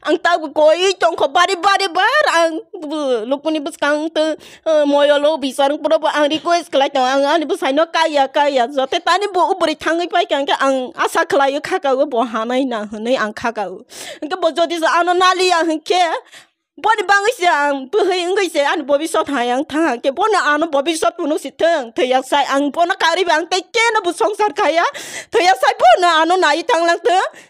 angtau koi chong ko bari bari bar ang lupuni bus kang tu moyo lo bi sarang pro ang request klai tong ang ani bus haino kaya kaya so te tani bo ubri thangai pai kang ka ang asa klai kha ka bo hanai na hanai ang kha ka ka bo jodi sa anonali ang ke bọn bang ấy sang bữa hơi ứng ấy sang anh bobby sót hai anh thằng cái bọn nó anh bobby sót phụ nữ xịt thương thời gian sai anh bọn nó cari bằng tay kia nó bút song sát khai á thời gian sai bọn nó anh nó nãy thằng lang thương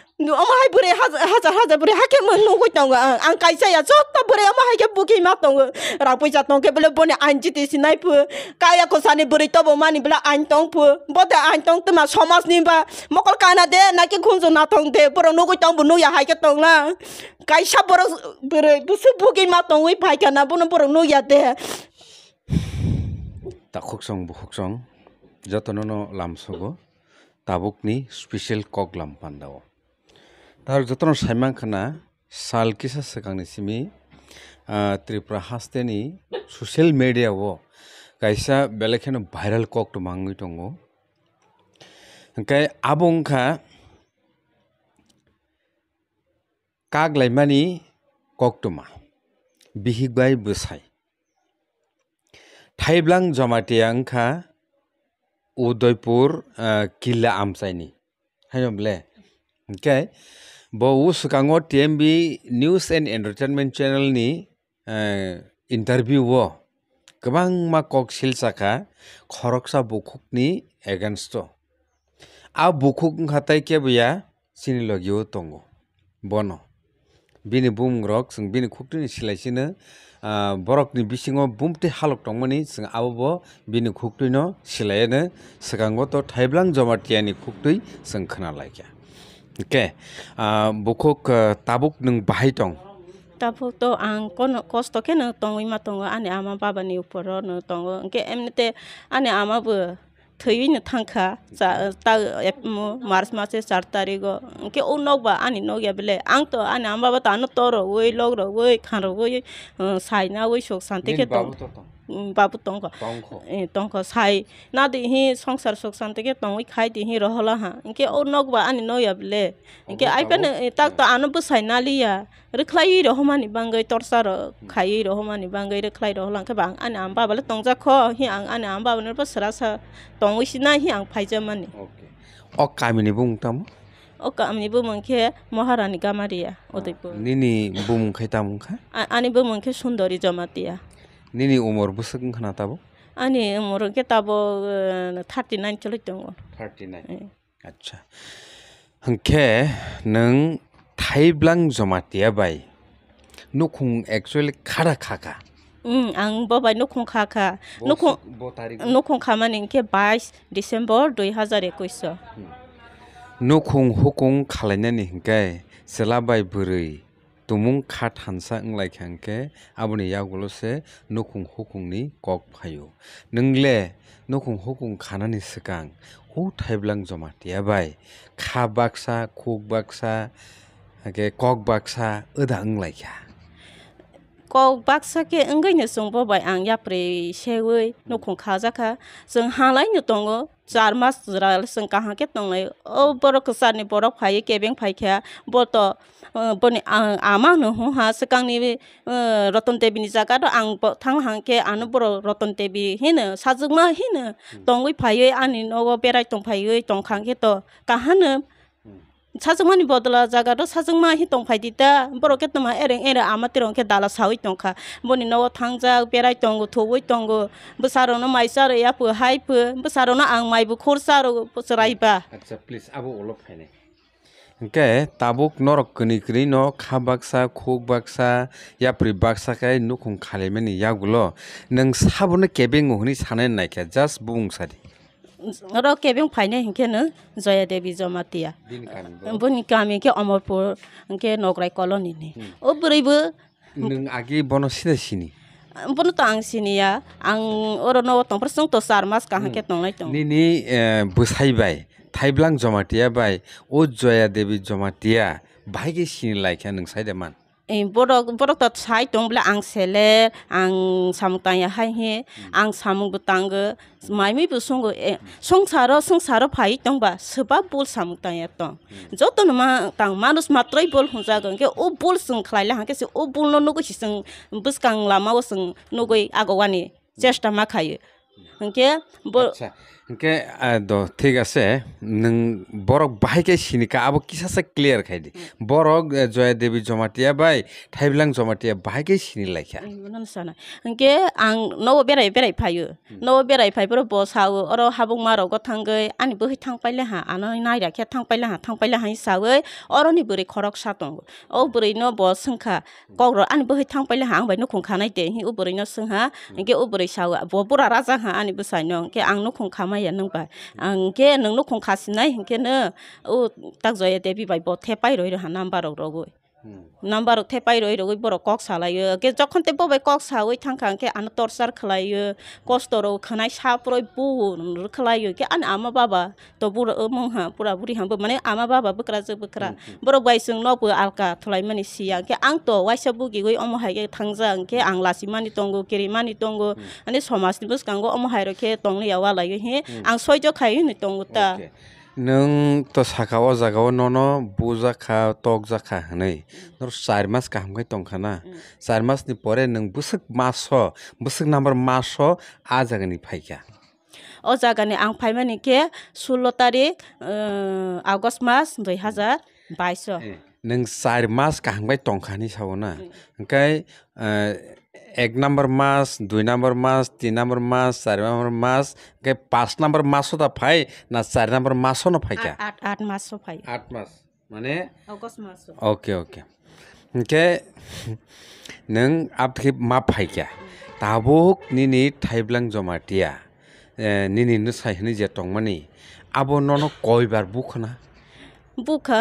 ama hai bure hajar hajar bure hake mun nungu tongo an kai sa ya jotta bure ama hai ke buki ma tongo ra pui jat tongo bele bone an jiti sinai pu kaya ko sani bure tobo mani bele an tong pu bote an tong tuma somas nimba mokol kana de na ki khunzo na tong de bore nungu tong bu nuya hai ke tong la kai sa bore bure busu buki ma tongo i pai kana bu bore nuya de ta khoksong bu khoksong jatono lamsogo tabukni special kog lampan dao তাৰ যতনৰ সাম্যাংখানা চালকিছা চিমি ত্ৰিপুৰা হাষ্টেনি social মিডিয়াও কাইছা বেলেগখেন viral ককটো মাঙি টং কাই আবংখা কাক লাইমানি ককটুমা বিহিগাই বুচাই ঠাইব্লাং জমাতিয়াংখা উদয়পুৰ কিল্লা আমচাইনি। হাইম বোলে bo sukango TMB News and Entertainment Channel ni interview wo गोबां मा कक सिलसाखा खरकसा बुखुकनि एगेन्स्ट आ बुखुक हाथाय केबया सिनि लगियो दङ बन बिनि बुंग्रक जों बिनि खुकटिनि सिलायसिनो बरकनि बिसिङाव बुमते हालक दंमोनि जों आबो बिनि खुकटिनो सिलायनो सिगाङाव तो थाइब्लां जमातियानि खुकटै जों खोनालायखा Oke, okay. uh, buku ke tabuk neng bahai tong. Tabuk to ang kono kosto ke neng tongo ima tongo ane ama baba ni uporo neng tongo ke emnete ane ama bu tewi ne tangka sa ta mars mase sar tarigo ke o nog ba ani nog ya bele ang to ane ama baba ta ano toro woi log ro woi kanro woi sai na woi shok sante ke tong. বাবু তঙ্ক তঙ্ক সাই না দি হি সংসার সুখ শান্তিকে টঙ্গই খাই দি হি রহলা হা ইনকে ও নগবা আনি নয়া বলে ইনকে আইপেন তাক তো আনব সাই না লিয়া রেখলাই রহমানি বাঙ্গই তরসার খাই রহমানি বাঙ্গই রেখলাই রহলাকে বাং আনি আম বাবালে টংজা খ হি আং আনি আম বাবানের পর সরা সা টঙ্গইসি না হি আং ফাইজা মানে ও কামিনি বুংতাম ও কামনি মনখে মহারানী গামারিয়া ওদেরকে নিনি বুমুখাই তামুখা আনিবো মনখে সুন্দরী জমাতিয়া आनि बु मंखे Sundari Jamatia nini umur busuk kana tabo ani umur ke tabo 39 cholo tongo 39 acha hangke nang thaiblang jomatia bai nukhung actually khara khaka um ang babai nukhung khaka nukhung nukhung khamani ke 22 December 2021 nukhung hukung khalainani hingkai selabai bwrui tumung kha thansa wnglaikha aboni yagulo se nukhung hukungni kok phaio nungle nukhung hukung khanani sikang o thaiblang joma tia bai kha baksa khuk baksa ke kok baksa oda wnglaikha kok baksa ke wnggaino sungbo bai ang yapre sewi nukhung khajaka जों हालायनो दङ चार मास जिराल जों काहाके दंनाय ओ बरक सारनि बरक फायो केबें फायखाया बत बनि आमा no हा सिगांनि रतन देबिनि जागा आं थां हांके आनो बर रतन देबि हेनो साजोंमा हेनो दङै फायो आंनि न'आव बेराय दंफायो दंखांके थ' काहानो সাজংমানী বদলা জায়গাটো সাজংমা হি দংফাই দিতা বরকে তোমা এরে এরে আমা তিরং কে দালা সাউই তংখা বনি নও থাং যা পেরাই তংগো থবই তংগো বসারন মাইসার ইয়া পু হাই পু বসারন আং মাইব খোরসার পসরাইবা আচ্ছা প্লিজ আবু ওলো ফাইনে কে তাবুক নরক কনিক্রি ন খা বাক্সা খুক বাক্সা ইয়া প্রি বাক্সা কাই নুকুং খালিমেনি ইয়া গুলো নং সাবনে কেবেং হনি সানেন নাইকে জাস্ট বুংসাদি र केबिङ फाइने हिँकेनो जया देवी जमातिया बुनि गामि के अमरपुर के नगराय कलोनी नि ओ बोरैबो नों आगे बन सिदा सिनि बनो त आं सिनिया आं ओर न तंफोर जों त चार मास काहा के तंनाय दं निनि बोसायबाय थाइब्लां जमातिया बाय ओ जया देवी जमातिया बाहायगे सिनि लायखा नों सायदेमान Eh, বৰক বৰক তাত চাই দিওঁ বোলে আং চেলে আং চামুক টাঙি হাঁহে আং চামুকবো টাঙো মাইমী বুচুংগো সংসাৰ সংসাৰ ফাই দংবা সবা বল চামুক টাঙি দং যত নমা টাং মানুহ মাত্ৰই বল শুনজাগোন কে অ বল চং খাইলে হাঁহে চে বল নগৈছে চং বুচকাং লামাও চেষ্টা মা খায় হে ঠিক আছে নং বরক বাহাইকে সিনিকা আবো কিসাসা ক্লিয়ার খাইদি বরক জয়া দেবী জমাতিয়া বাই থাইবলাং জমাতিয়া বাহাইকে সিনি লাইখা sana hingke ang no berai berai phayo no berai phai bro bo sawo oro habung maro go thangai ani bohi thang paile ha ano nai ra khe thang paile ha thang paile ha sawo oro ni buri khorok sa tong o buri no bo sungkha kok ro ani bohi thang paile ha ang bai no khung khanai te hi o buri খাচ নাই সেনেকৈ তাক জয়া দেৱী বাইব থেপাই ৰৈ ৰহা নাম্বাৰক ৰগৈ নাম্বারও থেপাইর ওই বড় কক সালাইयो গে যখন তে ববাই কক সাওই থাঙ্কাঙ্কে আন টর্চার খালাইयो কষ্টরও খানাই সাপ্রয় বুর খালাইयो গে আন আমা বাবা তো বুড়ো মহা পুরা বুড়ি হাঁবো মানে আমা বাবা বকরা যে বকরা বড় বাইসং নবো আলকা থলাই মানে সিয়াঙ্কে আং তো ওয়াইসা বুগি গই অমহাইকে থাংজাঙ্কে আং লাসি মানি তঙ্গো কেরি মানি তঙ্গো মানে সমাজনি বসকাঙ্গো অমহাই রকে তংলিয়াওয়ালাইও হে আং সহ্য খাই নি তঙ্গো তা नों तो साखाओ जागाओ ननो बु जाखा टक जाखा हनै नों चार मास कामखै तंखाना चार मासनि परे नों बुसुक मास बुसुक नाम्बार मास आ जागानि फाइखा अ जागानि आं फाइमानिके सुल्ल' तारिख आगस्ट मास दुइ हाजार बाइस नों चार मास गाहामबाय दंखानि सावना ओंखाय এক নাম্বার মাস দুই নাম্বার মাস তিন নাম্বার মাস চার নাম্বার মাস ওকে পাঁচ নাম্বার মাসও তা ফাই না চার নাম্বার মাসও না ফাইকা আট আট মাস ফাই আট মাস মানে আগস্ট মাস ओके ओके ओके नों आपके मा फाइका ताबुक निनि थाइब्लां जमातिया निनि नो साइहनि जे टंमानि आबो ननो कयबार बुखना buka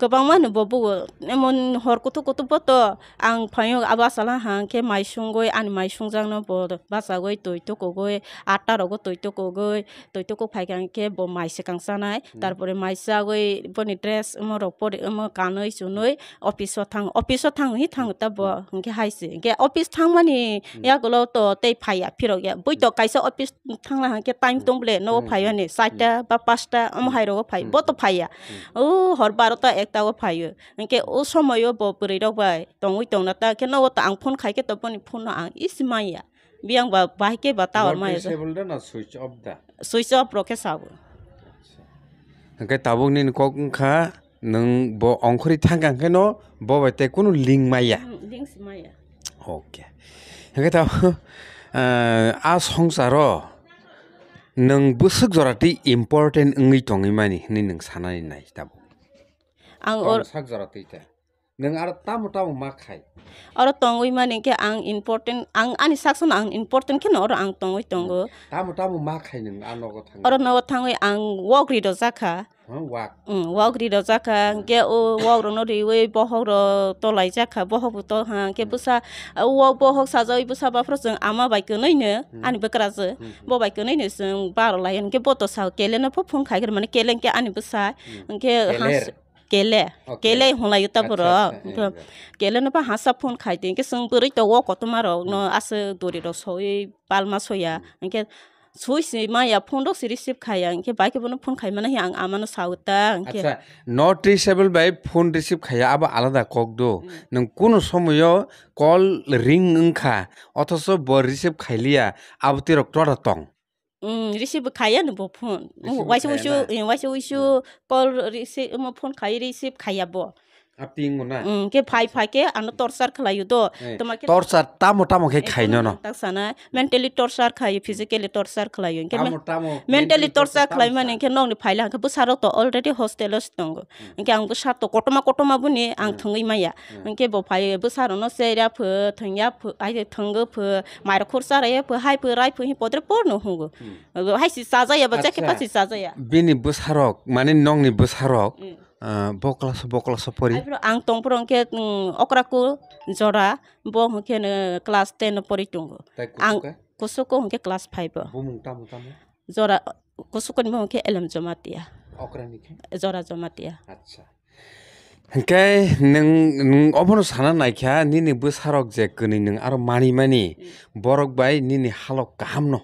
kobang mane bobu emon hor kutu kutu boto ang phayo aba sala hang ke mai sung goi an mai sung jang no bo basa goi toi to goi atta ro goi toi to goi toi to ko phai kang ke bo mai se kang sanai tar pore mai sa goi poni dress mo ro pore mo kanoi sunoi office o thang office o thang hi thang ta bo hang ke hai se ke office thang mani ya golo to te phai ya phiro ge boi to kaisa office thang la hang ke time tong ble no phai ani sa ta ba pas ta am hai ro phai bo to phai ya o hor baro ta ek ตาว่าพายุอันเกอสมัยว่าบ่ปรีดอกไปตรงวิตรงนัตาแค่นว่าต่างพ้นใครก็ตบนพ้นอ่างอิสมายะเบียงว่าบายเกบตาว่ามาสิบลนะสวิชออฟดะสวิชออฟโรแค่สาวอันเกตาบุกนี่ก็คุ้มค่ะนึงบ่องคุริทางกันแค่นบ่ไปแต่คุณลิงมายะลิงสมายะโอเคอันเกตาอาสงสารอนังบุษกจราติ important อุ้งยี่ตรงนี้มานี่นี่นังสานานี่ไหนตาบุ ang or sak jarati ta nang ar tam tam ma khai ar tongoi mane ke ang important ang ani sakson ang important ke no ang tongoi tongo. Tam tam ma khai nang an no thang ar no thangoi ang walk ri do zakha wak. Um walk ri do zakha ke o walk ro no ri we bohok ro to lai zakha bohok to ha ke hmm. busa wak bohok sa joi busa ba fro jeng ama bai ke nei ne. Hmm. Ani bekra je hmm. bo bai ke nei ne jeng bar lai. Ke boto sa ke le na phong khai ke mane ke len ke ani busa. Ke केले केले होला यो पुर केले न पा हासा phone खाइते के सङ पुरै त वो को तुमार न आस दोरी र सोई पालमा सोया के सोइसे माया फोन रो रिसिभ खाया के बाके बन फोन खाइ माने आं आमानो साउता के अच्छा नॉट रिसेबल बाय फोन रिसिभ खाया अब आलादा कक दो नों कोन समय कल रिंग ओंखा अथस ब रिसिभ खाइलिया अब तेरो टडा तंग Hmm, receive kaya no bo phone. Wa shu shu, wa shu shu call receive mo pun kaya receive kaya bu. ফাই ফাইকে আনো টৰ্চাৰ খায়ো তৰ্চাৰ তা মতামুখি খাই নাচান মেণ্টে টৰ্চাৰ খায় ফিজিক টৰ্চাৰ খেখিনি মেণ্টে টৰ্চাৰ খায় মানে নাইলা বুচাৰতো অলৰেডি হস্তেলোচ দিয়ে আমি বাৰত কটমা কটমাবোৰ নি আঙ মাই কে বহাৰ নো চেৰা ফে থৈ আই থৈ মাইৰ খুৰ চাই ফে হাই ফে ৰাইফ হিম্প্ৰে পৰ নগ হাই চাই বিাৰক মানে নং নিাৰক বকলাছ বকলাছ পৰি। আং তং পুৰংকে জৰা ব ক্লাছ টেন পৰি তুংগো। আং কুচুকো? Class five. জৰা কুচুকনি হে এলেম জমা দিয়া জৰা জমা দিয়া অবনো সানা নাইকা নিনি বসারক যে কিনি নিন আর মানি মানি বরক বাই নিনি হালক কাহাম ন।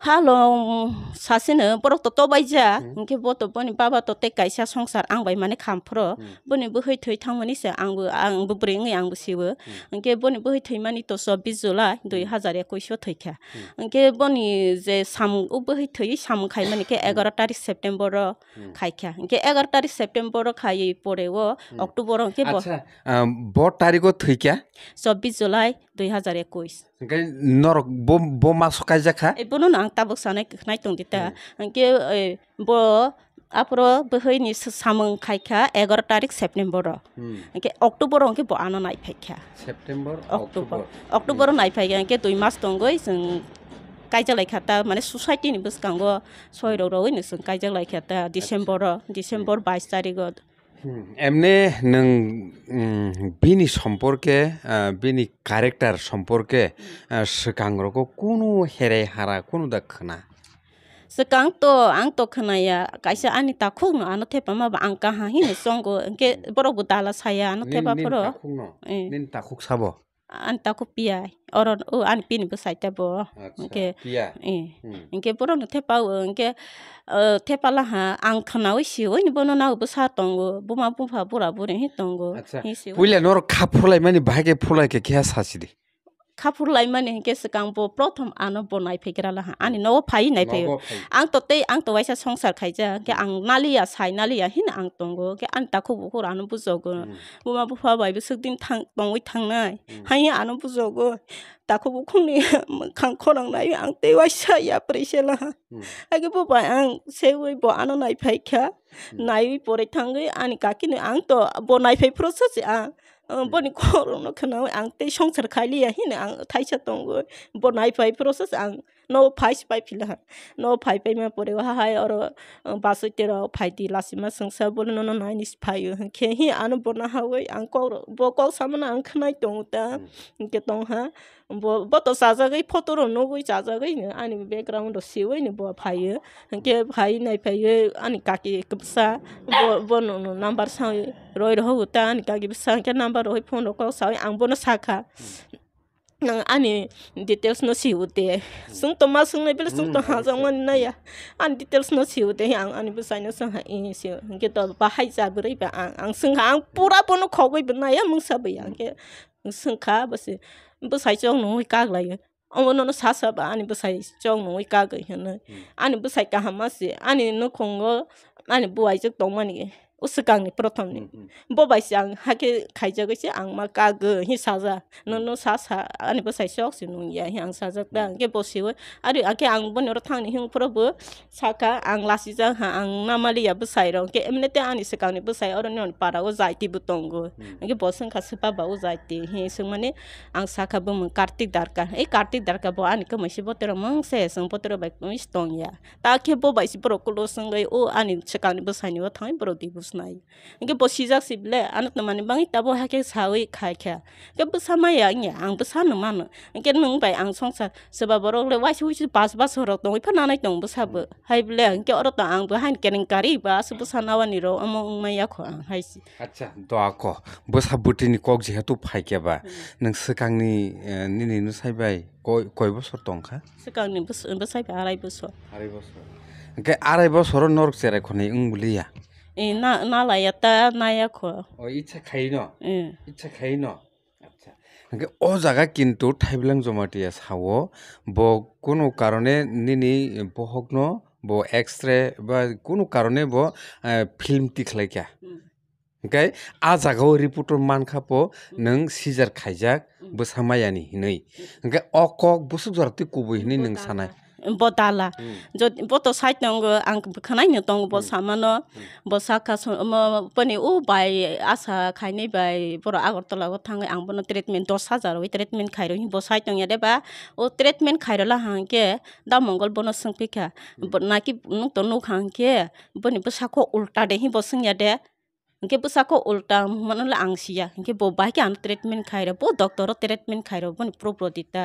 हालों सासेनो बरक तो बायजा इनके बत बनि बाबा तो टेक संसार आं बाय माने खामफ्रो बनि बहै थै थांमनिसो आंबो आंबो ब्रेङै आंबो सेबो इनके बनि बहै थै मानि तो सब बिजुला 2021 थैखा इनके बनि जे साम उ बहै थै साम खाय माने के 11 तारिख सेप्टेम्बर खायखा इनके 11 तारिख सेप्टेम्बर खायै परेव अक्टोबर के अच्छा ब तारिख थैखा 24 जुलाई দুই হাজাৰ একৈছ সামং খাইখা এগারো তারিখ সেপ্টেম্বর অক্টোবর অঙ্কে আনো নাই ফাইখা সেপ্টেম্বর অক্টোবর অক্টোবর নাই ফাইখা দুই মাস দঙ্গই কাজা লাইখাটা মানে সোসাইটি নিবস কাঙ্গ সহরৌরই নিজ কাজা লাইখাটা ডিসেম্বর ডিসেম্বর বাইশ তারিখ এমনে নং বিনি সম্পর্কে বিনি ক্যারেক্টার সম্পর্কে সকাংরক কোনো হেরে হারা কোনো দক্ষনা সকাং তো আং তো খনায়া কাইসা আনি তা খুব ন আনো থেপা মা আং কাহা হিনে সঙ্গ এনকে বড় গুদালা সায়া আনো থেপা পরো নিন তা খুব সাবো 안따고 비야 어런 어안 비니 부사이다 보 이게 예 이게 보러는 태파우 이게 어 태팔라하 안카나우 시오니 보노나우 부사 동고 부마 부파 보라 보레 히 동고 아차 불레 너로 카풀라이 많이 바게 풀라이게 개사시디 खाफुरलाई माने हिंके सकांबो प्रथम आनो बनाय फेग्रा लहा आनि नो फाइ नाय फे आं तते आं तो वैसा संसार खाइजा के आं नालिया साइ नालिया हिन आं तंगो के आं ताखौ बुखौ आनो बुजोगो बुमा बुफा बायबो सगदिन थां दंगै थांनाय हाय आनो बुजोगो ताखौ बुखुंनि खां खनांनाय आं ते वैसा या परिसे लहा आगे बुबा आं सेवै बो आनो नाय फाइखा नाय परे थांगै आनि काकिनो आं तो बनाय फे प्रोसेस आं 보니 코로나 그나 앙때 형사를 갈리야 히네 앙 타이쳤던 거 보나이 파이 프로세스 앙 नो फाइस पै नो फाइफ परे है अरू बसैत फाइदि लामा नाइन निफाइ खे आनु बना है अनि बो कस अङ्क नै तौाके ता बो बटो जाजाहि फटो नो गी जागि अनि बेकग्राउन्ड सेफ हिखे फै नै अनि काम नम्बर सै र अनि के नम्बर रोइ फोन कै बोन साखा nang ani details no siu de. Sung to ma sung lebel sung to ha jang wan na ya. An details no siu de yang ani bu sai no sang ha in siu ge to ba hai za bu ri ba ang ang sung ha ang pura bu no kho goi bu na ya mung sa ba yang ge. Sung kha ba si. Bu sai chong no ka la ya. Ông nó nó sát sát bà anh bữa sai trong nó cái cái hiện nay anh bữa sai cả hàm mà anh nó không có anh bữa ai chắc đông mà này usukang ni proton ni boba siang hake kaija gosi ang maka ge hi saza nono sasa ani bosai shok si nung ya hiang saza ta ge bosi we ari ake ang bon yoro tang ni hiung pro saka ang lasi zang ang namali ya bosai ke emne te ani sukang ni bosai oro nion para wo zai ti butong go bosen kasi pa ba wo hi sung ang saka bo mung kartik darka e kartik darka bo ani ke mashi bo tero mung se sung bo tero bai kung ya ta ke boba isi pro kulo ani sukang ni ni wo tang bro ti snai ge posijak sible anak namani bangi tabo hake sawi khai kha ge besama ya nya ang besana man ge nung bai ang songsa seba borok le wasi wisi bas bas horok dong ipa nanai dong besaba hai ble ge orot ang behan keneng kari ba su besana wani ro amo ma ya ko ang hai si acha do ako besabuti ni kok je tu phai ke ba nang sekang ni ni ni nu sai bai koi koi bosor dong kha Se kang ni bos besai bai arai bosor arai bosor ge arai bosor nork sere khone ung bulia na na la ya ta na ya kho 어 이차 খাই ন e ইচ্ছা খাই ন আচ্ছা ओमफ्राय अ জায়গা কিন্তু থাইবলাং জমাটিয়া সাwo ব কোনো কারণে নিনি বহক ন ব এক্সরে বা কোনো কারণে ব ফিল্ম টিখলাইকা ओमफ्राय आ जागाव रिपर्टर मानखापो नों सिजार खायजाक बोसामायानि हिनै ओमफ्राय अकक बुसुक जरति कुबो हिनै नों सानाय বদালা যদি বত সাইড নঙ্গ আং খানাই নঙ্গ ব সামানো ব সাকা ও বাই আশা খাইনি বাই বড় আগরতলা থাঙ্গে আং ট্রিটমেন্ট দশ হাজার ওই ট্রিটমেন্ট খাইরো ব সাইড নঙ্গে দেবা ও ট্রিটমেন্ট খাইরলা হাঙ্কে দা মঙ্গল বনো সংপিকা নাকি তো নুক হাঙ্কে বনি বসাকো উল্টা দে হি বসংয়া দে हिंके बसाको उल्टा मनला आंसिया हिंके बो बाइक आन ट्रिटमेंट खाइर बो डक्टर ट्रिटमेंट खाइर पनि प्रोप्रोदिता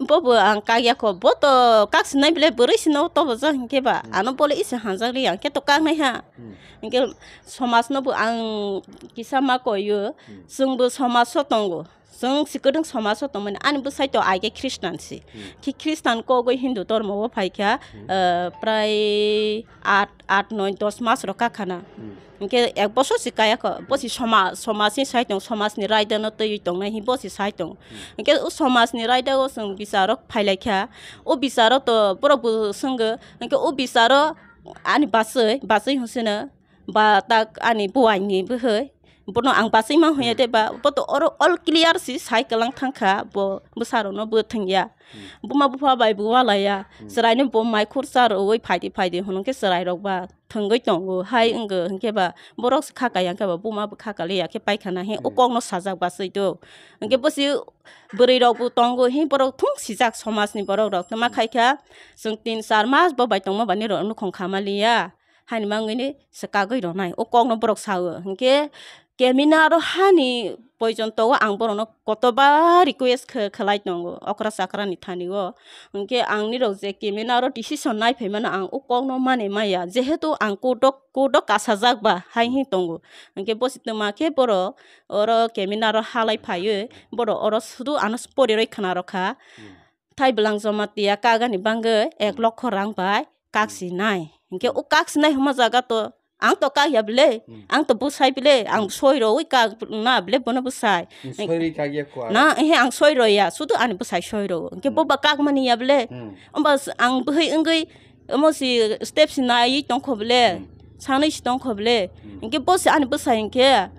bobo ang kagya ko boto kak sinai bile beri sino to bozo hingke ba. Ano bole isi hanjang ri ke to kak nai ha. Hingke somas no bu ang kisama ko yu. Sung bu somas so tongo जों सिकदों समाजाव दंमोन आंबो साइटआव आइगे ख्रिस्टानसि कि ख्रिस्टान कगै हिन्दु धर्मआव फाइखा प्राय आठ आठ नय दस मास रखा खाना एक बছর सिकाया को बसि समाज समाजनि साइटआव समाजनि रायदानो तै दंनाय हि बसि साइटआव इनके समाजनि रायदाव जों बिचारक फाइलायखा ओ बिचारक तो बरबो सोंगो इनके ओ बिचारक आनि बासै बासै हसेनो बा ताक आनि बुवाइनिबो है bono ang pasai ma hoya de ba boto oro all clear si sai kalang thangkha bo busaro no bo thangya buma bufa bai bu wala ya serai ne bo mai khur sar oi phaidi phaidi hunung ke serai rok ba thangoi tongo hai ungge hingke ba borok khaka yang ka ba buma bu khaka le ya ke pai khana he o kong no sajak ba sei do hingke bosi beri rok bu tongo he borok thung sijak somas ni borok rok tama khaikha sung tin sar mas bo bai tongma bani ro nu khong khamalia haini mangini sekagoi ro nai o kong no borok কেমিনা আৰু হানি পৰ্যন্ত আং বৰণ কতবা request খেলাই নংগো অকৰা চাকৰা নিঠানিব এনেকৈ আংনি ৰ যে কেমিনা আৰু decision নাই ফেমেন আং উক ন মানে মাইয়া যিহেতু আং কৌডক কৌডক কাছা যাক বা হাঁহি টংগো এনেকৈ বস্তুটো মাকে বৰ অৰ কেমিনা আৰু হালাই ফায়ো বড়ো অৰ শুধু আনচ পৰি খানা ৰখা ঠাই বিলাং জমা দিয়া কাগানি বাংগৈ এক লক্ষ ৰাং পাই কাকচি নাই এনেকৈ ও কাকচি নাই সোমোৱা জেগাটো ang to ka ya bile. Hmm. Ang to busai bile. Ang hmm. soi ro ka na bile bono busai. Soi ka ya kwa. Na he ang soi ro ya. Sudu an busai soi ro. Ke hmm. bo ba ka mani ya bile. Omba ang bhai ngai mo si steps na yi tong ko bile. Sanai si tong ko bile. Ke bo si an busai ke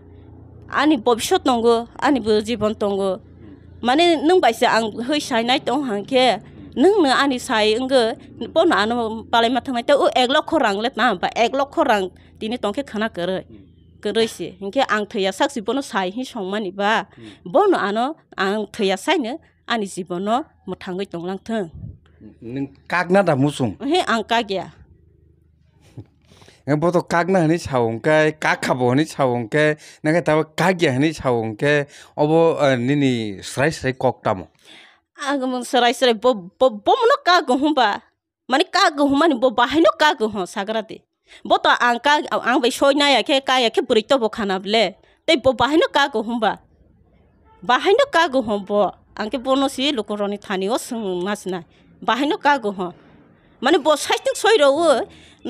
ani bobshot nongo ani bu jibon tongo mane nung baisa ang hoi sai nai tong hang ke. nungna ani sai engge pon anu palai matang nai teu ek lok korang let na ba ek lok korang tini tongke khana kare kare si hingke ang thaya sak si bono sai hi songmani ba bono ano ang thaya sai ne ani jibono muthangai tonglang theng ning kagna da musung he ang kagya 보통 깍나 하니 차온게 깍하보 하니 차온게 내가 다 깍이 하니 차온게 어버 니니 스라이스라이 꺽다모 serai bo bo bo mono ka gohum ba mani ka gohum mani bo bahai no ka gohum sagrate bo to ang ka ang bai soi na ya ke ka ya ke buri to bo khana ble te bo bahai no ka gohum ba bahai no ka gohum bo ang ke bono si lokoroni thani o sung mas na bahai no ka gohum mani bo sai ting soi ro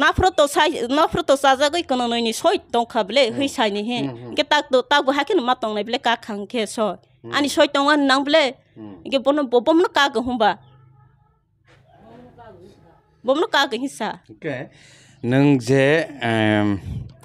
নাফ্ৰত চাই নাফ্ৰত চাজা গৈ কোনো নৈনি চৈ টংখা বোলে সেই চাই নিহে এনেকে তাক তাক বহা কিনো মাত নাই বোলে কাক খাং খে চ আনি চৈ টঙা নাং বোলে এনেকে বন বম নো কাক হুমবা বম নো কাক হিচা নং যে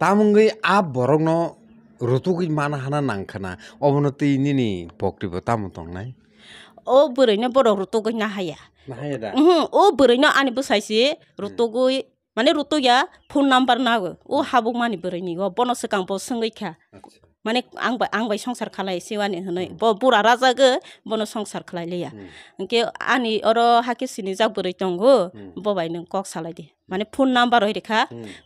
তামুঙ্গই আপ বরকনো রতুকি মানা হানা নাংখানা অবনতি নিনি বক্রিব তামু তংনাই ও বরৈনো বড় রতগই না ओ হুম ও বরৈনো আনিবো সাইছে রতগই মানে রতগিয়া ফোন নাম্বার নাগো ও হাবুক মানি বরৈনি ও বনসে কাংব সঙ্গৈখা माने आंबा आंबाय संसार राजागो बनो संसार ओंखे आनि अर हाकेसिनि जाबोरै बबाय नों कक माने फन नाम्बार होरेखा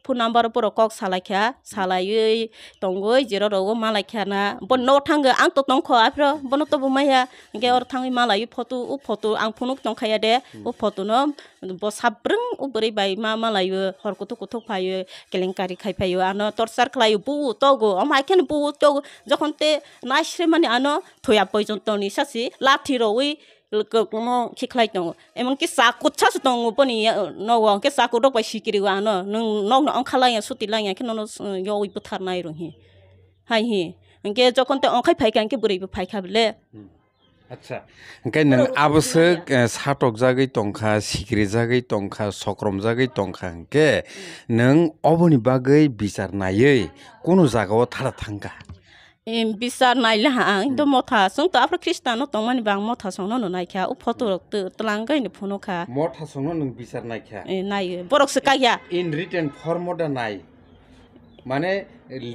फन नाम्बार बर कक सालायखा सालायै दंगै जेराव रगो मालायखा ना बन न थांगो आं तो दंख आफ्र बन तो बमाया के अर थाङै मालायै फटो उ फटो आं फनुक दंखाया दे उ फटो न ब साब्रों उ बोरै बाय मा मालायो हरकथ कथ फायो केलेंकारि खायफायो आनो टर्चार खालायो बु तगो अमाइखेन बु तगो যখন তে নাইস্রে মানে আনো থয়া পর্যন্ত নিশাসি লাঠি রই खिख्लाय दङ एमनकि साकुच्छा तङ पनि नौके साकु रबाय सिकिरिगो न नङ नङ अंखालाया सुति लाया खिनो यबो थारनाय रङहि हाय हि ओंखे जखन ते अंखाय फायखा ओंखे बोरैबो फायखा बेले আচ্ছা কেন আবসে সাটক जागै तंखा সিক্রি जागै तंखा सक्रम जागै तंखा अबनि बागै बिचार नायै जागाव थारा थांगा বিচার নাইলে হাঁ কিন্তু মথা সং তো আপনার খ্রিস্টান তো মানে বাং মথা সং নো নাইখা ও ফটো রক তো তলাঙ্গাইনি ফোনো খা মথা সং নো বিচার নাইখা এ নাই বরক সে কাইয়া ইন রিটেন ফর্মটা নাই মানে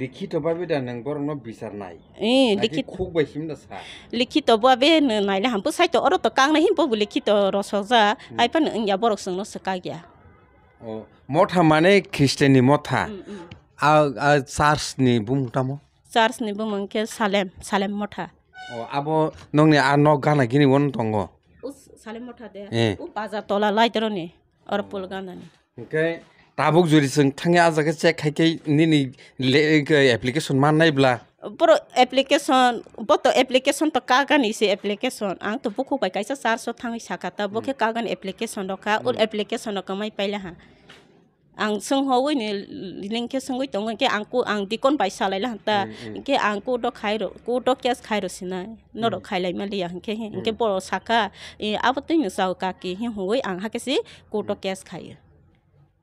লিখিত ভাবে দা নং বরং বিচার নাই এ লিখিত খুব বাইসিম না সা লিখিত ভাবে নাইলে হাম সাইতো অর তো কাং নাই হিমপো লিখিত রসজা আইপান ইয়া বরক সং নো সে কাইয়া ও মথা মানে খ্রিস্টানি মথা আ চার্চনি বুমটামো मथा माने ख्रिस्टियाननि मथा आ आ चार्चनि बुंतामो चार्च नि बुमंके सालेम सालेम मथा अ आबो नंनि आ न गाना गिनि वन दंगो उ सालेम मथा दे ए उ बाजार तला लाइदरनि अर पुल गानानि ओमफ्राय दाबुक जुदि जों थाङै आजाखौ चेक खायखै निनि एप्लिकेसन मान नायब्ला Pero application, boto application to kagan isi application. Ang to buku bai kaisa sar so thangi sakata boke kagan application do ka ul application do kamai paila ha. Ang sung hoi ni link ke sungui tong ke angku ang dikon bai salai la ta ke angku do khairo ku do kes khairo sina no do khailai mali ya ke ke boro saka e abatin sau ka ki hi hoi ang ha ke si ku do kes khai.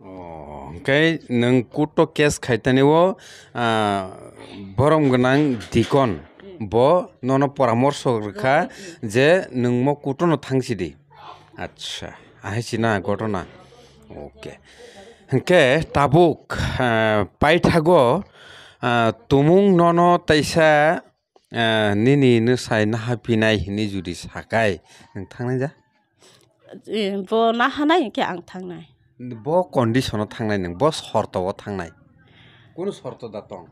ओमफ्राय नों कुट' case खायतानिव बरम गोनां दिकन ब none परामर्श रेखा जे नों म कुटनो थांसिदि आच्छा आहायसिना घटना ओके কে টাবুক পাই ন তুমুং নন তাইছা নিনি নাই নাহাফিনাই হিনি যদি সাকাই থাকায় যা। ব না হানাই কে আং থাকায় ব কন্ডিশনত থাকায় ব সর্তব থাকায় কোন সর্ত Datong.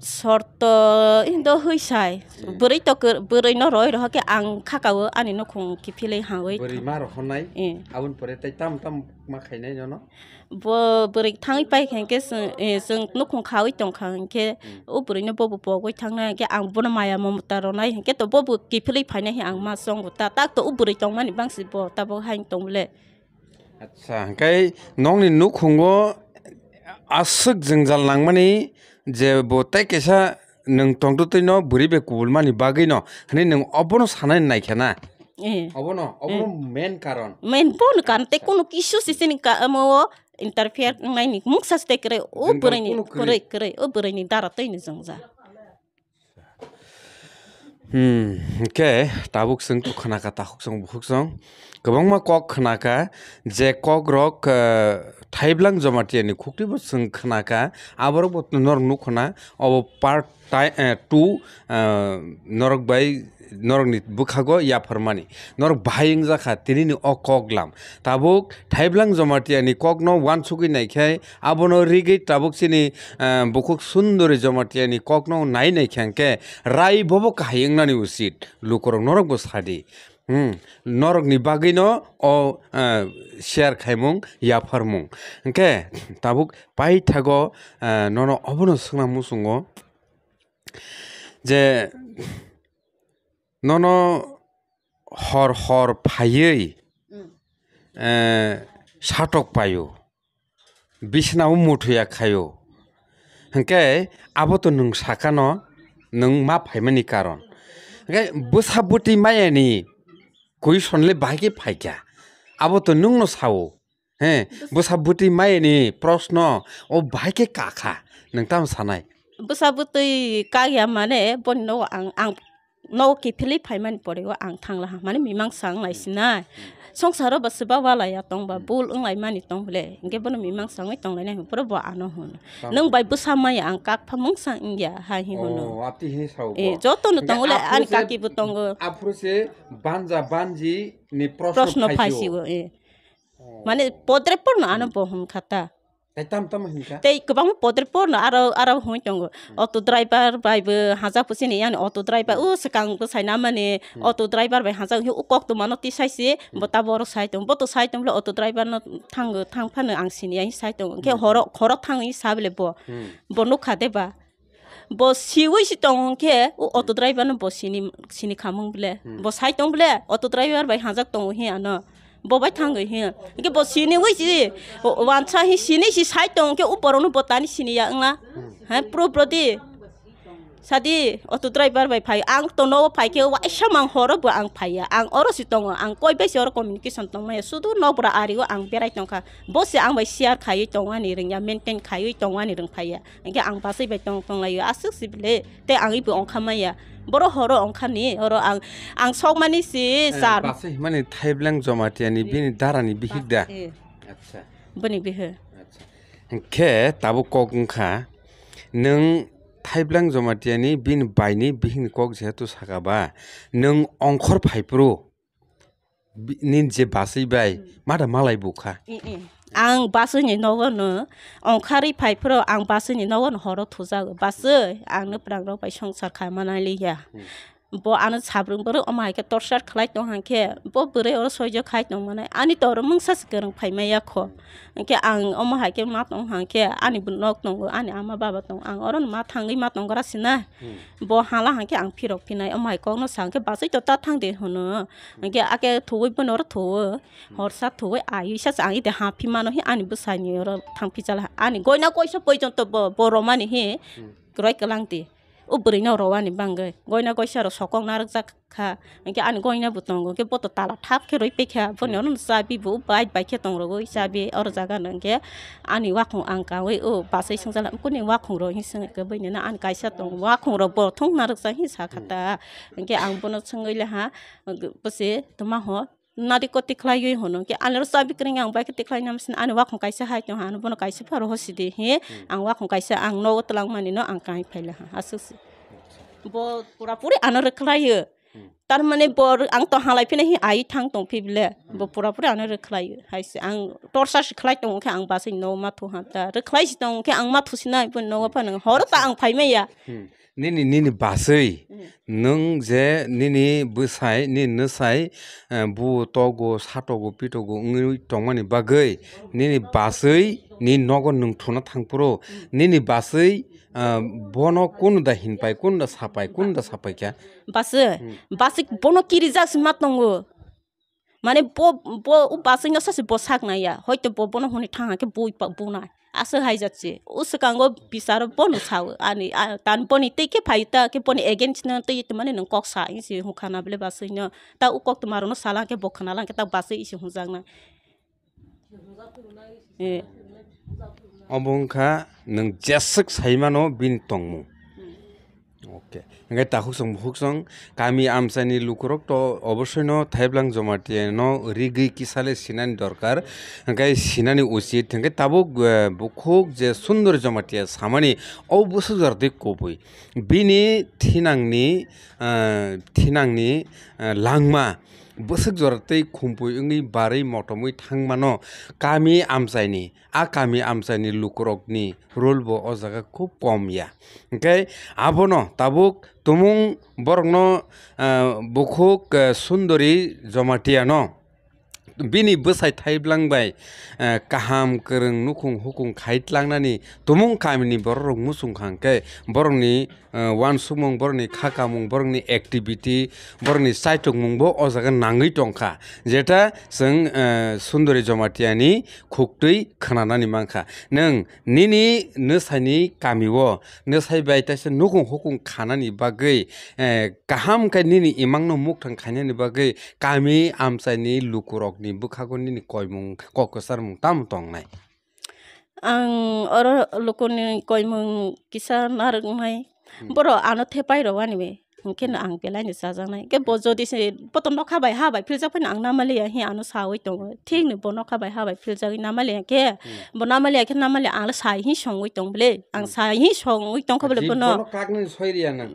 sorto indo hui sai burai to burai no roi ro ke ang khakawo ani no khung ki phile hawai burai mar honai abun pore tai tam tam ma khainai jono bo burai thangi pai khen ke sung no khung khawai tong khang ke o burai no bobu bo goi thangna ke ang bun maya mo ta ro nai ke to bobu ki phile phaina he ang ma song ta tak to u burai tong mani bang si bo ta bo hain tong le acha kai nong ni nu khungo asuk jingjal nangmani je bo tai neng nung tongto no buri be kubul mani bagui no hani nung obono sanai nai khana obono obono main karon main pun karon te kuno kisu sisini ka amo interfere nai ni mung sas te kre ni kre kre o ni dara tui ni hmm ke tabuk sung tu khana ka tahuk sung bukhuk sung ma kok khana ka je kok rok थाइब्लां जमाटियानि खुक्टिबो जों खोनाका आबारो बत नरक नुखना अब part tie to नरक बाय नरकनि बुखागो या फरमानि नरक बाहायिं जाखा तिनिनि अ कगलाम ताबुक थाइब्लां जमाटियानि कगनो वान सुगि नायखाय आबनो रिगै ताबुक सिनि बुकुक सुन्दरि जमाटियानि कगनो नाय नायखांके राय बबो काहायिंनानि उसित लुकरक नरक बो नरकनि बागैन' अ सेयार खायमुं याफारमुं के ताबुक पाइथाग' नन' अबन' सोंना मुसुङ' जे नन' हर हर फायै साटक पायो बिसनाव मथया खायो के आबोथ' नों साखान' नों मा फायमोननि कारन बोसाबोथि माइनि ओंके बोसाबुति मायानि गय सनले बाहागे फाइका आबोथ' नोंनो सावो हे बोसाबुति मायानि प्रश्न अ बाहागे काखा नोंथां सानाय बोसाबुतै काया माने बन न आं आं न किफिलै फायमान परेगो आं थांला माने मिमां song saro ba wala ya tong ba hmm. bul ung lai mani tong le nge bono mi mang sang tong le ne pura bo ano hun nang bai busa sama ya ang kak phamong sang ya ha hi hono oh ati he sau e eh, jo to no tong le an ka ki bu tong go afru se banja banji ni prashno phaishi go e মানে পদরে পড় না আনব হম তেই কবাং পদ্রে পড়ন আরো আরো হই চঙ্গ auto driver বাইবে হাজা পুসি নি ইয়ান অটো ড্রাইভার ও সকাং কো সাইনা মানে অটো ড্রাইভার বাই হাজা হি উকক তো মানো তি সাইসি বতা বড় সাইতো বতো সাইতো ল অটো ড্রাইভার ন থাং থাং ফানে আং সিনি আই সাইতো কে হর খর থাং ই সাবলে ব বনু খাদে বা ব সিউই সি তং কে ও অটো ড্রাইভার ন বসিনি সিনি খামং বলে ব সাইতো বলে অটো ড্রাইভার বাই হাজা তং হি আনো हाजा दङ हि आनो बबाय थाङो हि के ब सिनि वै सि वानसा हि सिनि सि साइदं के उपरावनो बतानि सिनिया ओंला हा pro प्रदि sadi otu driver bai pai ang to no pai ke wa isha mang horo bu ang pai ya ang oro si tongo ang koi bai sor communication tong ma sudu no bra ari go ang berai tong kha bo se ang bai share khai tong ani ring ya maintain khai tong ani ring pai ya angke ang pasai bai tong tong lai asuk sible te ang ibu ong khama ya boro horo ong khani horo ang ang sok mani si sar pasai mani thaiblang jomatiani bini darani bihida acha bani bihe acha ke tabu kokung kha nung Thaiblang जमातियानि बिन बायनि बिहिन কক जिहेतु सागाबा नों अंखर फाइप्रु नि जे बासैबाय मादा मालाय बुखा आं बासोनि नगोनो अंखारि फाइफोराव आं बासोनि नगोन हराव थुजागोन बासो आंनो प्रांनाव बाय संसार खामानानै लिया basu ang no prang ro pai songsar kha manai li ya bo an sabrung boro omai ke torsar khlai tong hang ke bo bure oro soijo khai tong manai ani tor mung sas gerang phai ma ya kho ke ang omai ke ma tong hang ke ani bu nok tong ani ama baba tong ang oron ma thangi ma tong gora sina bo hala hang ke ang phirok phinai omai ko no sang ke basai to ta thang de hono ke ake thoi bu nor tho hor sa thoi ayu sa sang i de ha phi ma no hi ani bu sai ni oro thang phi chala ani goina koisa poijon to bo bo romani hi groi kalang ti ubrina rowani bangai goina goisa ro sokong narjak kha anke ani goina butongo ke boto tala thap ke roi pekha pone on sabi bu bai bai ke tongro go sabi or jaga nange ani wakung angka we o pasai singjala kuni wakung ro hisang ke boina na an kaisa tong wakung ro bo thong narjak hisa khata anke ang bono chengai la ha pose tuma ho nari ko tiklai yoi hono ke aler sabi kring ang ba ke tiklai nam sin ani wa khong kaisa hai to han bono kaisa pharo hosi de he ang wa khong kaisa ang no tlang mani no ang kai phaila ha asus bo pura puri ano reklai yo tar mane bor ang to halai phine hi ai thang tong phi bile bo pura puri ano reklai yo hai se ang torsa siklai tong ke ang ba sin no ma thu ha ta reklai si tong ke ang ma thu sinai bo no pa nang hor ta ang phai me ya নিনি নিনি বাসই নং যে নিনি বসাই নি নসাই বু তগো সাতগো পিটগো উই টমানি বাগৈ নিনি বাসই নি নগর নংথনা থাংপুরো নিনি বাসই বন কোন দা হিনপাই কোন দা সাপাই কোন দা সাপাই কা বাসে বাসে বন কিরি যাস মাত নংগো মানে ব ও বাসিং না সাসে বসাক না ইয়া হয়তো ব বনো হনি থাঙা কে বই পা বুনা আসে হাই যাচ্ছে ও সকাঙ্গ বিসার বনো ছাও আনি তান বনি তে কে ফাইতা কে বনি এগেন্স না তে মানে নং কক সা ইসি হুখানা বলে বাসিং না তা ও কক তোমার না সালা ইংগাই তাহুক চং বহুক চং কামি আমচানি লোকরক তো অবশ্যই ন থাইবলাং জমাটিয়ে ন রিগি কিসালে সিনানি দরকার ইংগাই সিনানি উচিত ইংগাই তাবো বুকুক যে সুন্দর জমাটিয়ে সামানি অবশ্য জার্দিক কবই বিনি থিনাংনি থিনাংনি লাংমা বসক জরতেই খুম্পুই ওই বারৈ মটমুই থাংমানো কামি আমচাইনি আ কামি আমচাইনি লুকরকনি রোলবো ও জায়গা খুব কম ইয়া ওকে আবনো তাবুক তুমুং বরংনো বুকুক সুন্দরী জমাটিয়ানো bini bwsai thaiblangbay kaham kwrwng nukhung hukung khaitlangnani tumung kamini borok musung khangkhe borokni wansukmung borokni khakamung borokni activity borokni saitokmung bo o jaga nangui tongkha jeta jeng sundori jomatiani khuktui khwnanani mankha nung nini nsaini kamio nsaibai taisa nukhung hukung khanani bagui kaham kai nini imangno mukthang khainani bagui kami amchaini lukurokni ni bukhagon ni koimung kokosar mung tam tong nai ang oro lokoni koimung kisa narang nai boro ano thepai ro wani me mungkin ang pelai ni sa jang nai ke bojo di se potom no khabai ha bai phil japan ang namali hi ano sawai tong thik ni bono khabai ha bai phil jang namali ke bo namali ke namali ang sai hi songoi tong ble ang sai hi songoi tong khabale bono kakni soiria na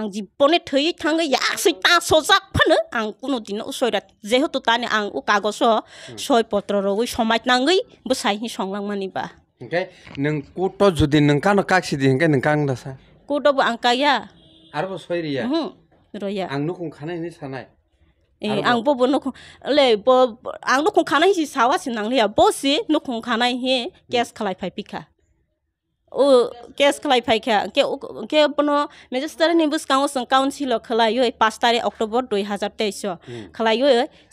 ang jibone thei thang ya sai ta so jak phane ang kuno din soira যেহেতু তানে আং ও কাগজ সয় পত্র রগৈ সমাজ নাঙ্গৈ বো সাই হি সংলাং মানি বা Okay, nung kuto judi nung kano kaksi di hingga nung kang dasa. kudo bo ang kaya आरो सयरिया रया। आं नखं खानायनि सानाय। ए आं बबो नखं ले ब आं नखं खानाय हि सावासि नांलिया बसि नखं खानाय हि केस खालाय फाइपिखा ओ केस खालाय फाइखा के के अपनो मेजिस्टार नि बुस काउन्सिल काउन्सिल खलायो 5 तारिख अक्टोबर 2023 खलायो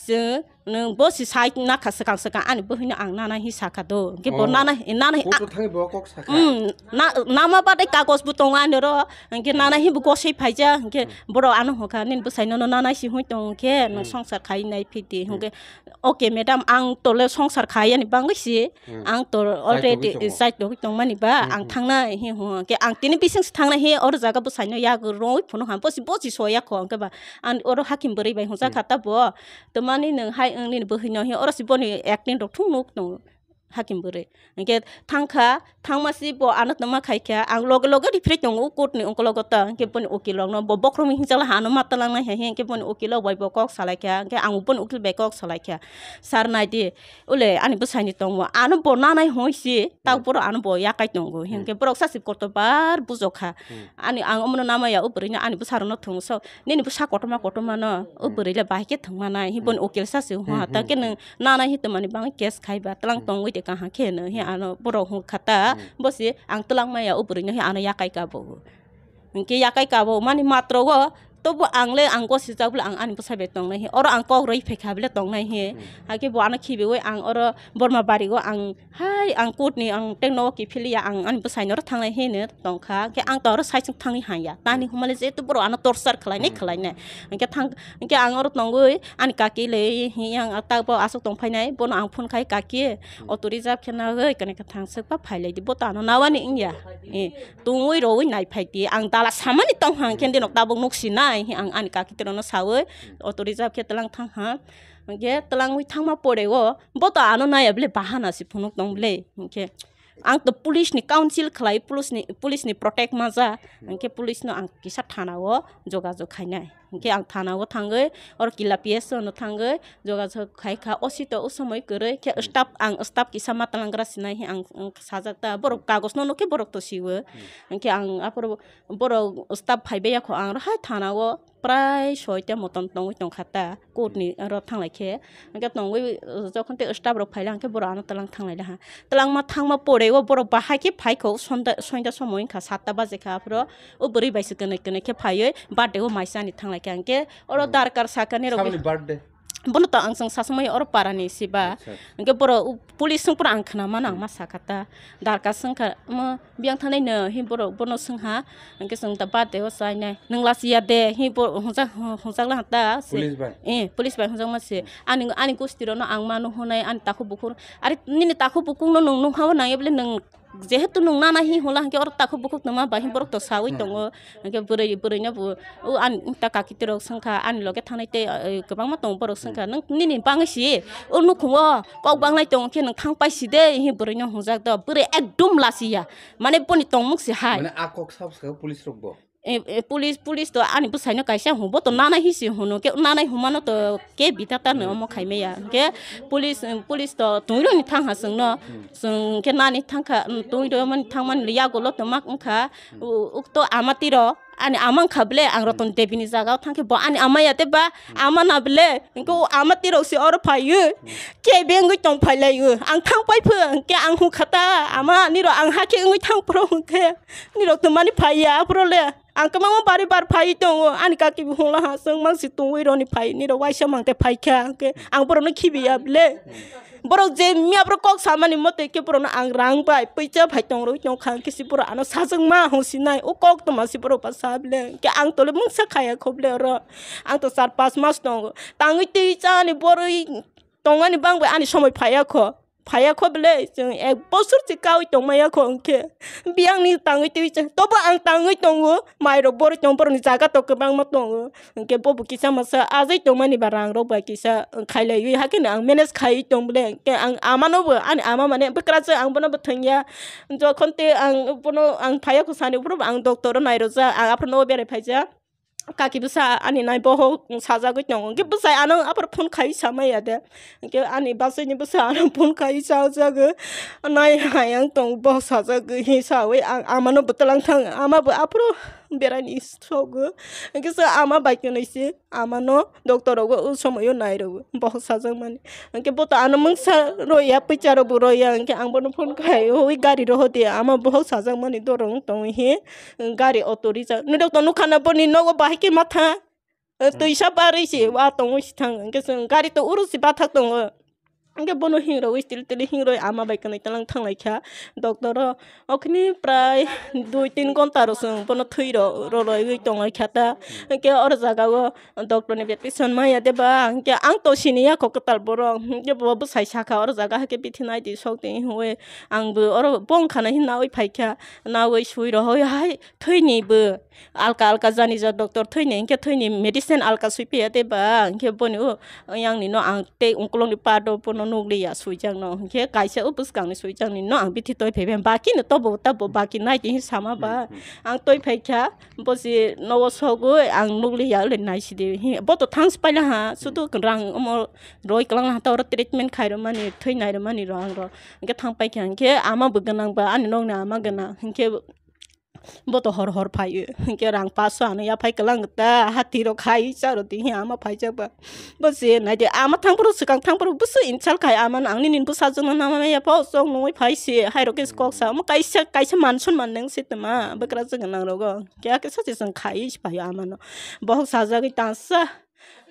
जों nung bo si sai na kha sakang sakang ani bo hina ang nana hi saka do ke bo Oh. nana nana hi Photo thangi bo kok saka. um na nama ba dai kagos bu tong an ro ke nana hi bu ko sei phaija ke boro anu hoka nin bu sai no nana si hui tong ke no songsar khai nai phiti hungke okay madam ang tole songsar khai ani bangai si ang to already site do tong mani ba ang thangna hi hu ke ang tini bising thangna hi or jaga bu sai no ya go roi phuno ham bo si bo si so ya ko ke ba an or hakim bari bai hungsa khata bo to mani nang hai ang lin bu hino hi oros bon hi acting dok thung nuk nữa. Hakim bere engke thangkha thangmasi bo anat nama khaikya ang log log di frit nong ukut ni ongko logota engke pon ukilong no bo bokrom hi jala hanu matalang na he engke pon ukilo bai bo kok salakya engke ang upon ukil be kok salakya sar nai di ule ani bo saini tong anu bo na nai hoisi tau poro anu bo yakai tong go engke borok sasip korto bar buzokha ani ang omno nama ya upri na ani bo sarono thung so nini bo sa kotoma kotoma no upri le bai ke thangma na hi bon ukil sasi ho ta ke na na hi tamani bang kes khaiba tlang tong wi de ka ha khe no hi ano borok hu khata bosi ang tulang ma ya upuri no hi ano yakai ka bo ke yakai ka bo mani matro go तब आंले आंगो सिजाबल आं आनि बसाबे तंगना हे और आं कग्रै फेखाबले तंगना हे हाके बो आना खिबे वे आं और बोरमा बारिगो आं हाय आं कुटनि आं टेक्नो कि फिलिया आं आनि बसाइनो थांना हे ने तंखा के आं तर साइसिं थांनि हाया तानि हमाले जे तब आना टर्चार खलायने खलायने के थां के आं और तंगै आनि काकि ले हे आं ताब आसक तंफायनाय बन आं फोन खाय काकि अटरिजाब खेना होय कने के थांसक फायलायदि बतानो नावानि इंया ए तुङै रवै नायफायदि आं दाला सामानि तंहां केन्दे नक दाबो नक्सिना hai hi ang ani kaki tero no sawe otoriza ke telang thang ha ge telang ui thang ma pore go bo to ano na yable bahana si phunuk dong ble ge ang to police ni council khlai police ni police ni protect ma ja ang ke police no ang kisa thana go jogajog khainai के ang thanago thanggoi oro kila PS no thanggoi jogajog khaikha osito osomoi koroi khe staff ang staff kisa matalangra sinai hi ang sajakta borok kagos no noke के to siwo hingke staff apor borok staff phaibe প্রায় ছয়টা মতন টঙ্গই টংখাতা Courtney র থাংলাইখে আঙ্কে টঙ্গই যখন তে staff rock ফাইলে আঙ্কে বড় আনো তালাং থাংলাই হা তালাং মা পড়ে ও বড় বাহাইকে সন্ধ্যা সন্ধ্যা সময় খা সাতটা বাজে খা kanke oro dar kar sakane ro bunu to ang sang sasmai oro parani siba nge poro pulis sung pura ang khana mana ma sakata dar ka sang ma biang thanai ne him poro bono sang ha nge seng ta pate ho sai nai nang las ya de him poro hongsa hongsa la ta pulis bai eh pulis bai ma se ani ani kusti no ang manu hunai an takhu bukur ari nini takhu bukung no nung nung hawa na yeble nang jehetu nung na nahi hulang ke orta ku bukuk nama bahi buruk to sawi tongo ke buri buri nya bu an ta kaki tiro an loke tanai te ke bang matong buruk sangka nung nini bang si u nu kung wo kau bang lai tong ke nung tang pai si de hi buri nya hong zak to buri ya mane pun itong muk si hai mane akok sab ke polis rok police police तो आनी बु cyano कैसे हूँ बो तो नाना ही सी हूँ के नाना हुमानो तो के बिताता न म खाइमे या के पुलिस पुलिस तो तुई रोनी थां हा संग न संग के नानी थां खा तुई रो मन थां मन लिया गोलो तो माक खा उक तो आमाती रो आनी आमां खाबले आं रतन देबिनि जागाव थांखे बो आनी आमा याते बा आमा नाबले इनको आमाती रोसि और फायो के बेंगै तं फायलायो आं थां पाइफो के आं हुखाता आमा निरो आं हाखे ngoi thang pro ke niro tumani phaiya pro le ang ka mama bari bar phai tong ani ka ki hu la ha sang mang si tu wi ni phai ni ro wai sa mang te phai kha ke ang pro no khibi ya ble borok je mia bro kok samani mote ke bro na ang rang pai pecha phai tong ro tong khang ke si bro ano sajang ma hong si nai o kok to ma si bro pa sable ke ang to le mung sa khaya khoble ro ang to sar pas mas tong tangi ti cha ni bro tong ani bang ani সময় phaya kho phaya kho bele jeng ek bosur ti kawi tong maya kho ke biang ni tangi ti cha to ba ang tangi tong mai ro bor tong bro ni jaga to ke bang ma tong ke bo bu kisa masa azai tong mani barang ro ba kisa khaile yu ha ke ang menes khai tong bele ke ang amano bo ani ama mane bekra cha ang bono bthangya jo khonte ang bono ang phaya ko sani bro ang doctor nai ro ja ang apro no bere phaija kaki bisa ani nai boho saja gu tong ke bisa ano apar phone khai sama ya de ke ani basai ni bisa ano phone khai sa ja gu nai hayang tong bo saja gu hi sa we amano betalang thang ama apro बरास आमा बइके आमान doctor उसम् नरो बहुत सजाङ मे इन्के bone मिया पैसाहरू रोया अब बोल्नु phone खाइ ओइ गाडी र हे आमा बहुत सजाङ मिनी दरङि गा अटो रिजा नै डक्टर नुख नो गके म दुईसा बारैछि गातो उ रुसि बातक दो এনেকৈ বনো সিংৰ ষ্টিল তিলি সিংৰ আমাৰ বাইকখন এতিয়ালৈ থাং লাখা ডক্তৰ অখিনি প্ৰায় দুই তিনি ঘণ্টা ৰচোন বন থৈ ৰৈ গৈ টঙা খাটা এনেকৈ অৰ জাগাও ডক্তৰনি পেটিচন মাৰি ইয়াতে বা এনেকৈ আংটো চিনি আকৌ তাৰপৰা বাবু চাই চাখা অৰ জাগা সেনেকৈ পিঠি নাই দি চক দি হৈ আংবো অৰ বং খানা সেই নাৱৈ ফাইখা নাৱৈ চুই ৰৈ হাই থৈ নিবো আলকা আলকা জানি যা ডক্তৰ থৈ নি এনেকৈ থৈ নি মেডিচিন আল্কা চুই পিয়াতে বা এনেকৈ বনো আংনি ন আংটে অংকলনি পাৰ্ট বনো no nugli ya sui jang no ke kaisa upus kang ni sui jang ni no ang bithi toy phe baki no to bo ta bo baki nai ti sama ba ang toy phe kha bo si no wo so go ang nugli ya le nai si de bo to thang spai la ha su tu rang mo roi klang ha to treatment khai ro mani thoi nai ro mani ro ang ro ke thang pai kha ke ama bu ganang ba an no na ama gana ke bo to hor hor phai ke rang pa sa ne ya phai kalang ta. Hati ro khai cha ro ti ya ma phai cha ba bo se na de ama thang pro su kang thang pro bu su in chal khai ama ang ni nin bu sa jung na ma ya pa so ngoi phai se hai ro ke skok sa ma kai sa kai sa man chun man nang sit ma. Ba kra jong nang ro go. Kya ke sa ji sang khai phai ama no. Bo sa ja ki ta sa.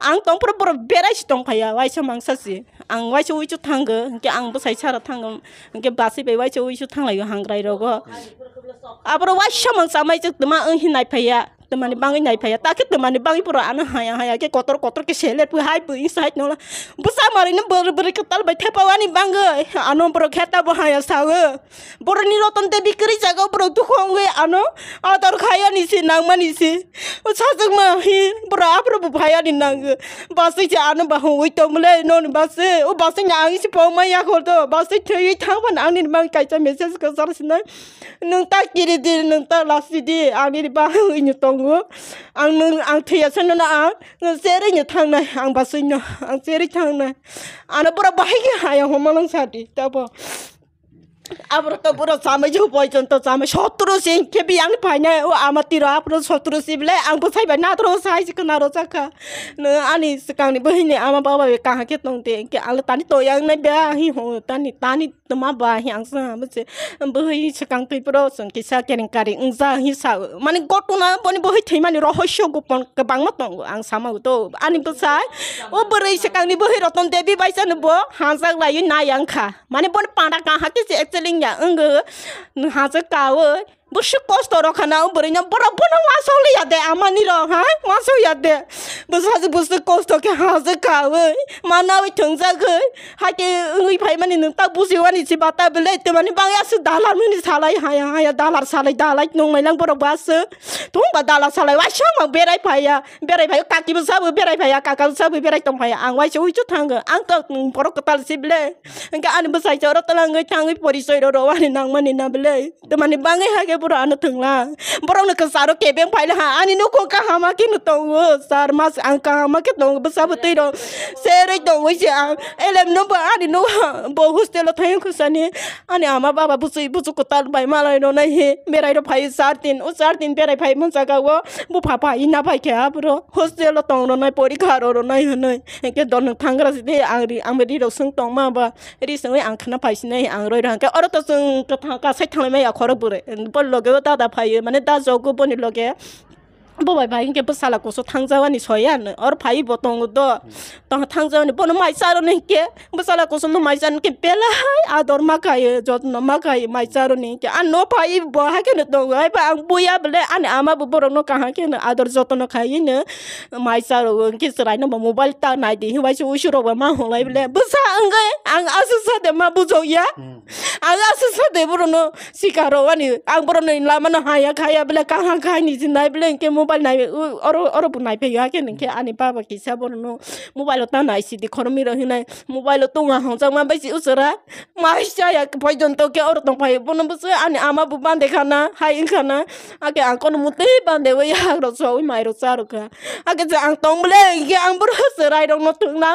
ang tong pro pro berai si tong kaya wai so mang sasi ang wai so wichu thang ge ke ang bu sai chara thang ke basi be wai so wichu thang la yo hang rai ro go apro wai so mang samai chu tma ang hinai phaya temani bangi nai phaya ta ke temani bangi pura ana haya haya ke kotor kotor ke selet pu hai pu inside nola busa mari ne ber ber ke tal bai wani ano pro kheta bo haya sawe bor ni roton te bikri jaga pro tu khongwe ano? Khaya ni si nang mani si. Sa jang ma hi bro apro bu phaya ni nang basi ja ano ba hoi to mle no ni basi. O basi nya ang si ma ya basi thei thang ban ang bang kai cha message ko sar sin nang ta kiri di nang ta lasi di ang ni ba ni tong ang nung ang thia san na ang ng sere nya thang na ang basin na ang sere thang na ana pura bahi ya homalang sati अब त पुरा चामै छ पहिचान त चामै शत्रु सिंह के बिहान पाइने ओ आमातिर आफ्नो शत्रु सिंहलाई आङ्गो छै भने नात्र साइज कनारो छ न अनि सिकाउने बहिनी आमा बाबा कहाँ के तौते के आले तानी तो याङ नै बेही हो तानी तानी तमा मा बाही आङ छ हम से बहिनी सिकाउँ तै पुरो सन कि सा केरिन माने गटुना पनि बहि थै माने रहस्य गोपन के बाङ मा तंग आङ सामा तो अनि त साय ओ बरे सिकाउने बहि रतन देवी बाई सन बो हाजा लायो नायाङ खा माने पण पाडा कहाँ के 这里 linh 在搞个 busu kosto ro kana berinya bora lihat deh amani ro ha? Masuk ya deh busu haze busu kosto ke haze kawe mana wi tungza ke hake ngi pai mani nung tak busu wani si bata bele te mani bang ya su dalar mani salai ha ya ya dalar salai dalai nung mai lang bora basa tung ba dalar salai wa shang berai pai ya berai pai kaki busa bu berai pai ya kakak busa bu berai tong pai ang wa chu chu thang ang ka bora ketal si bele engka an busa choro talang ngai thang ngai pori soi ro wani nang mani na bele te mani bang ha ke pura anu tung la borong nak saro ke beng pai la ani no ko ka hama ki no tong sar mas ang ka hama ke tong besa betai do sere tong wi ja elem no ba ani no bo hostel thai ko sani ani ama baba busu busu ko tal bai malai no nai he merai ro phai sar tin o sar tin berai phai mon jaga wo bu pha pha ina phai ke abro hostel tong ro nai pori kha ro ro nai hanai ke don thangra si de ang ri ang ri ro sung tong ma ba ri sung ang khana phai si nai ang roi rang ke oro to sung ka ka sai thang me ya khor bure bol লগে দাদা ভাই মানে দা জগু লগে bobai bai ke besala ko so thangjawa ni soya ne or phai botong do to thangjawa ni bono mai saro ne ke besala ko so no mai jan ke pela hai ador ma kai jot no ma kai mai saro ni ke an no phai bo ha ke ne to ai ba ang buya bele an ama bu borong no ka ha ke ne ador jot no khai ne mai saro ke srai no mobile ta nai di wai su usuro ba ma ho lai bele besa ang ge ang asu sa de ma bu jo ya ang asu sa de boro no sikaro ani ang boro no la ma no ha ya khaya bele ka khai ni sin nai bele ke mo mobile नाही अरू अरू बुनाइ पे या के नखे अनि बाबा खिसा बोल्नु मोबाइल त नाइसी दि खरमी रहि नै मोबाइल त उहाँ हुन्छ उहाँ बेसी उसरा माइस या पैजन त के अरू त पाइ बोल्नु बुझ अनि आमा बु बाँधे खाना हाइ खाना आके आँकन मुतै बाँधे उ या र छ उही माइरो चारो खा आके चाहिँ आङ तङ बोले आङ बुढो सेराइ रङ न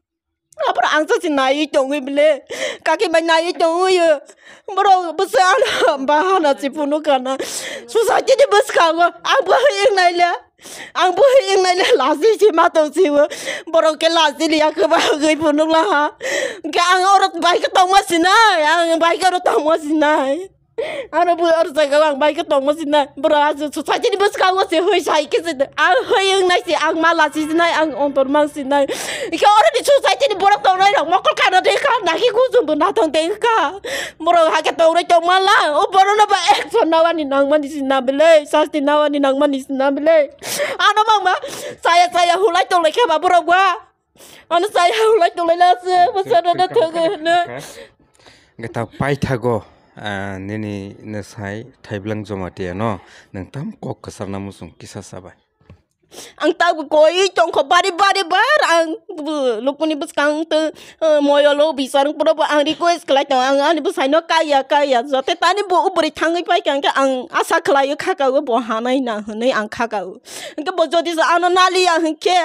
Apa angsa si nai tongi bile kaki banyak nai tongi yo bro besa ala ba na si punu kana susa ti de kawa ang bo ing nai le ang bo ing nai le la si tong si bro ke la si li ak ba punu la ha ga ang orot bai ka tong ma ang bai ka ro ano bu ar sa gawang bay ka tong masina na bro as su sa chini bus ka ngos si hui sa ikis na ang hui yung na si ang malas si si na ang on tor mang si na di su sa chini bura tong rai rong mokol ka na di ka na ki ku sum bu na tong teng ka. Bro ha ka tong rai tong mala o oh, na ba ek so na nang man di si na bele. Sa si na wan nang man di si na bele. Ano mang ma saya saya hulai tong lai ka ba bro gua ano saya hulai tong lai la se masa na na tong na Gak tau pai tago. Nini nesai thaiblang jomatiya no nangtam kok kasarna musung kisa sabai ang tawag ko ay tong ko bari bari bar ang lupo ni bus kang te moyo lo bisarang puro ba ang request kala tong ang ani bus no kaya kaya so te tani bu ubri tangai pai kang ang asa kala yo kaka bo hanai na hanai ang kaka ang ke bo jodi sa ano nali ang ke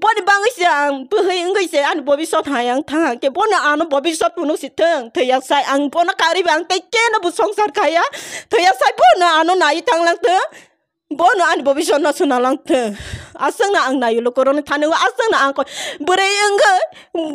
보리방의 시앙 부허잉의 시 안 보비소 타양 타게 보나 아는 보비소 분우 시텅 더야 사이 안 보나 가리방 때께는 부성살 가야 더야 사이 보나 아는 나이 당랑 더 보나 안 보비소 나 수나랑 더 아성나 안 나이 로코로는 타는 거 아성나 안거 브레 응거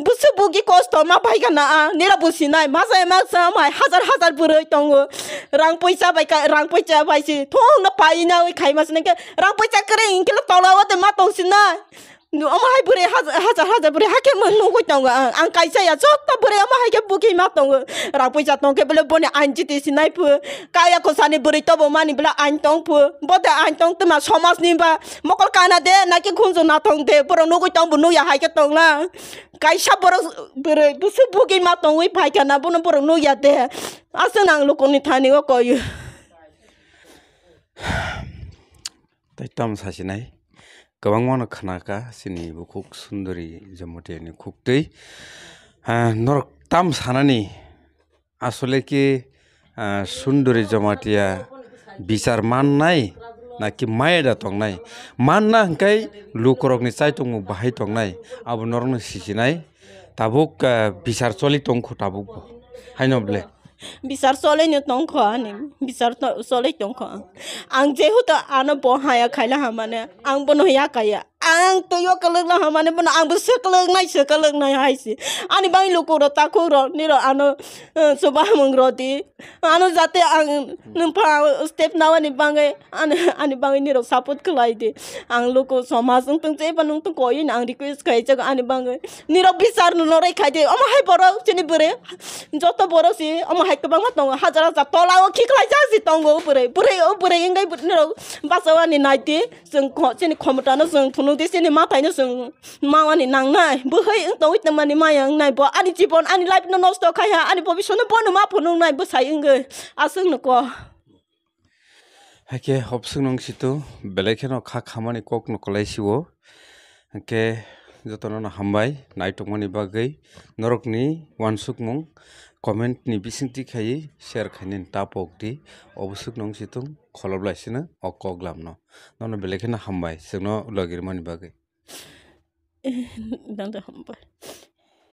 무슨 부기 코스토마 바이가 나 내가 부시나이 마사에 마사 마이 하잘 하잘 브레 똥고 랑포이사 바이가 랑포이자 바이시 통나 바이나 가이마스는 게 랑포이자 그래 인킬로 돌아와도 마똥시나 누 아마 하이 브레 하자 하자 하자 브레 하게만 누구 똥가 안 가이사야 저따 브레 아마 하게 부기 마똥 라고 자똥 게 블레 보니 안지디 스나이프 까야 고사니 브레 떠보 마니 블라 안똥푸 보다 안똥 뜨마 소마스 님바 먹을 까나데 나게 군조 나똥데 브로 누구 똥부 누야 하게 똥라 가이사 브로 브레 부스 부기 마똥 위 파이카나 보는 브로 누야데 아스낭 로코니 타니고 거유 또 있다면 사시나이 गोबां मानक खानाका जोंनि बुखुक सुन्दरि जमतियानि खुगदै नरगथाम सानानै आसलेखि सुन्दरि जमातिया बिसार माननाय नाकि मायदा थांनाय मानना हंखाय लुकरकनि साय दङ बाहाय थांनाय आबो नरनो सिजिनाय दाबुक बिसार सलि दं खथाबुक हायनब्ले bisar sole tong kho ang je hu ta ana bo ha ya khaila ha mane ang bono ya kaya ang to yo kalung na hamane pun ang bese kalung na se kalung na hai si. Ani bang lu ko ta ko ro ni ro ano eh, soba mong ro ti ano jate ang numpa step na e, ani bang e ani ani bang ni ro support klai ti ang lu ko samas tung te panung tung koyin ang request khai cha ani bang ni ro bisar nu rai khai ti ama hai boro chini bure joto boro si ama hai ko bang ma tong hajar hajar tola o ki klai si tong go bure bure o bure ingai ni ro basawa ni nai ti jeng ko chini khomta na jeng নু দিছে মাথায় নু মাওয়ানি নাংনাই বহই তো মানে মায়াং নাই ব আনি জীবন আনি লাইফ নো নষ্ট খাইয়া আনি ভবিষ্যৎ বন মা ফোনং নাই বসাই ইংগে আসং নক হেকে হবসং নংসিতু বেলেগেন খা খামানি কক নকলাইসিও হেকে যতন হামবাই নাইটমনি বাগৈ নরকনি ওয়ানসুকমুং কমেন্টনি বিসিংটি খাই শেয়ার খাইনি টাপকটি অবসুক নংসিতুং खलब लासिन अकग्लाम न न बेलेखिन हामबाय सोंनो लगिर मानि बागै दान्दा हामबाय